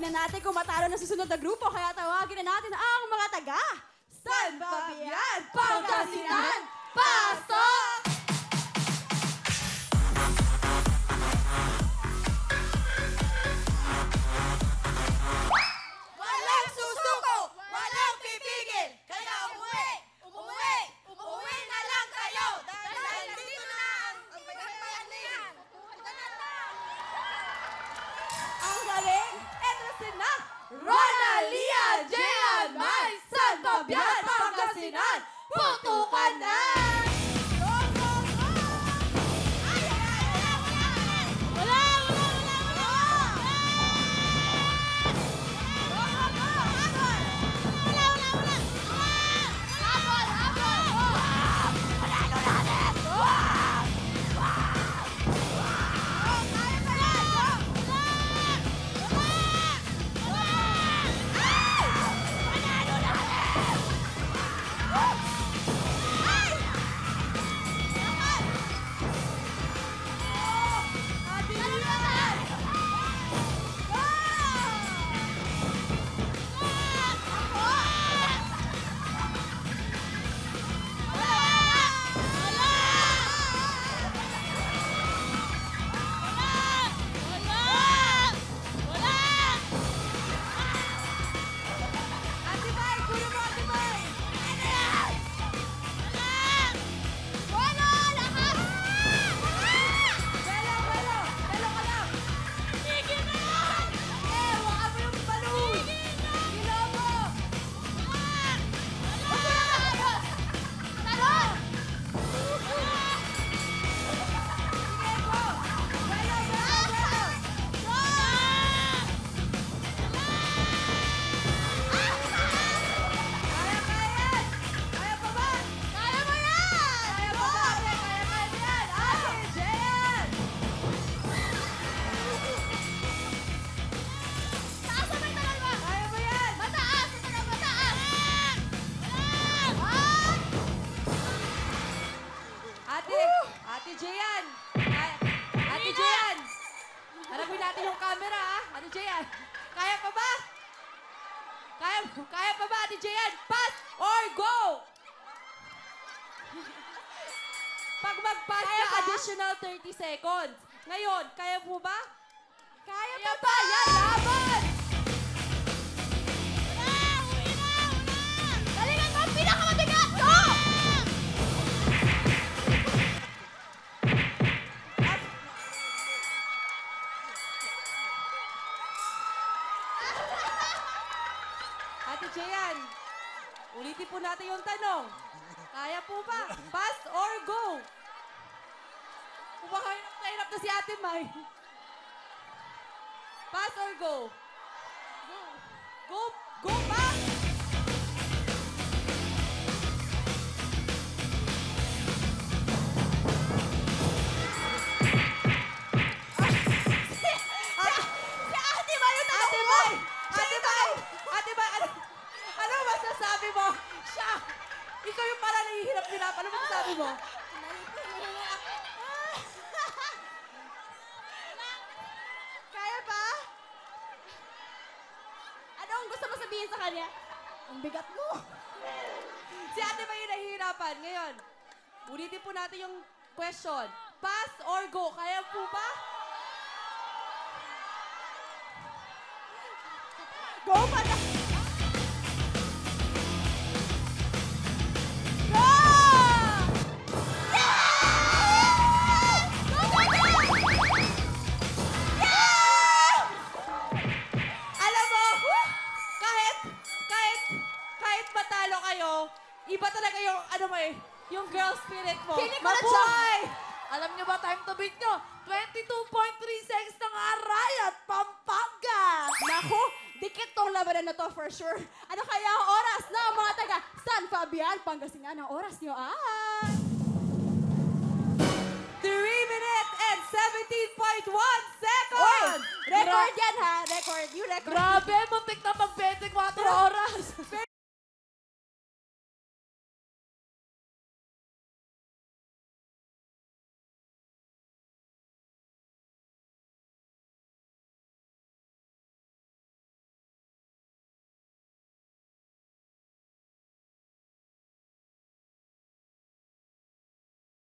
Tingnan natin kung matalo na susunod na grupo. Kaya tawagin na natin ang mga taga San Fabian, Pangasinan, Pasok! Eto na sina Ronalia Jean May San Fabian, Pangasinan! Putukan na! Natin yung camera, ah! Ate Jean! Kaya pa ba? Kaya, kaya pa ba, Ate Jean? Pass or go? Pag mag-pass ka, additional 30 seconds. Ngayon, kaya po ba? Kaya, pa ba? Yan, laban! Ulitin po natin yung tanong. Kaya po ba? Pass or go? Kumakainap na hirap na si Ate May. Pass or go? Go. Go, go pa! Kaya ba? Ano ang gusto mo sabihin sa kanya? Ang bigat mo. si ate ba yung nahihirapan? Ngayon, ulitin po natin yung question. Pass or go? Kaya po ba? Go pa na! Iba talaga yung, ano mo eh, yung girl spirit mo. Feeling ko na Mabuhay! Alam niyo ba time to beat nyo? 22.3 seconds ng aray at Pampanga! Naku, dikit tong labanan na to for sure. Ano kaya ang oras ng mga taga San Fabian, Pangasinan? Ang oras nyo ay... 3 minutes and 17.1 seconds! Oy, Record yan ha, record. You record. Grabe, muntik na mag 24 oras!